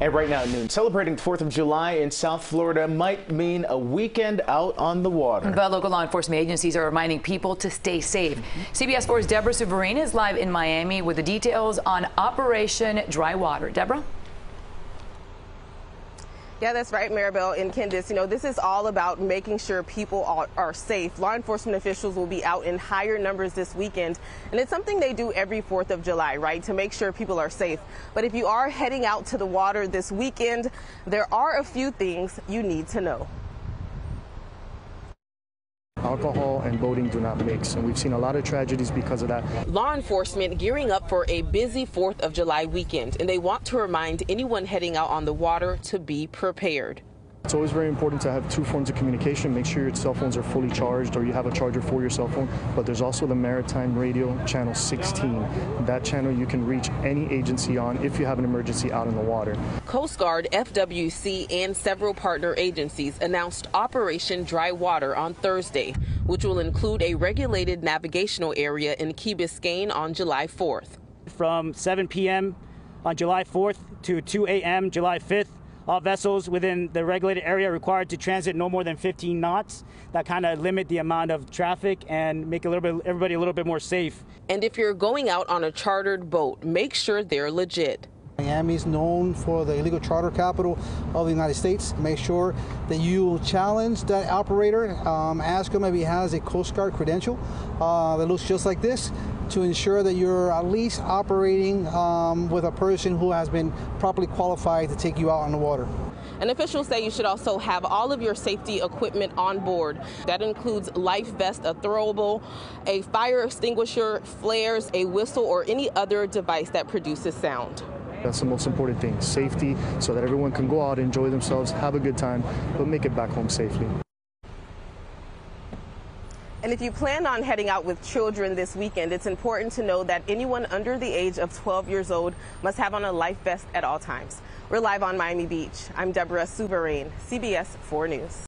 And right now at noon, celebrating the 4th of July in South Florida might mean a weekend out on the water. But local law enforcement agencies are reminding people to stay safe. CBS 4's Deborah Souverine is live in Miami with the details on Operation Dry Water. Deborah? Yeah, that's right, Maribel and Candice. You know, this is all about making sure people are, are, safe. Law enforcement officials will be out in higher numbers this weekend, and it's something they do every 4th of July, right, to make sure people are safe. But if you are heading out to the water this weekend, there are a few things you need to know alcohol and boating do not mix, and we've seen a lot of tragedies because of that. Law enforcement gearing up for a busy 4th of July weekend, and they want to remind anyone heading out on the water to be prepared. It's always very important to have two forms of communication. Make sure your cell phones are fully charged or you have a charger for your cell phone. But there's also the Maritime Radio Channel 16. That channel you can reach any agency on if you have an emergency out in the water. Coast Guard, FWC, and several partner agencies announced Operation Dry Water on Thursday, which will include a regulated navigational area in Key Biscayne on July 4th. From 7 p.m. on July 4th to 2 a.m. July 5th, all vessels within the regulated area are required to transit no more than 15 knots. That kind of limit the amount of traffic and make a little bit everybody a little bit more safe. And if you're going out on a chartered boat, make sure they're legit. Miami is known for the illegal charter capital of the United States. Make sure that you challenge that operator. Um, ask him if he has a Coast Guard credential uh, that looks just like this to ensure that you're at least operating um, with a person who has been properly qualified to take you out on the water. And officials say you should also have all of your safety equipment on board. That includes life vest, a throwable, a fire extinguisher, flares, a whistle, or any other device that produces sound. That's the most important thing, safety, so that everyone can go out, enjoy themselves, have a good time, but make it back home safely. And if you plan on heading out with children this weekend, it's important to know that anyone under the age of 12 years old must have on a life vest at all times. We're live on Miami Beach. I'm Deborah Souverine, CBS 4 News.